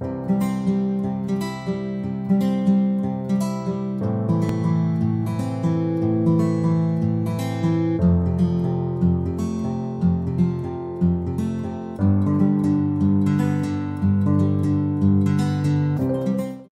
Música